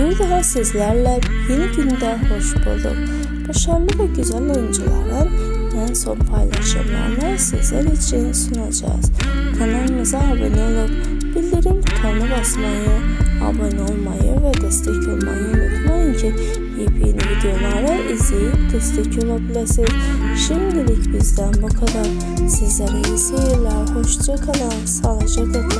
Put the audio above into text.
Bir daha sizlerle yeni günde hoş bulduk. Başarılı ve güzel oyuncuların en son paylaşımlarını sizler için sunacağız. Kanalımıza abone olup bildirim butonuna basmayı, abone olmayı ve destek olmayı unutmayın ki yepyeni videoları izleyip destek olabilirsiniz. Şimdilik bizden bu kadar. Sizlere iyi seyirler, hoşça kalın, sağlıcakla kalın.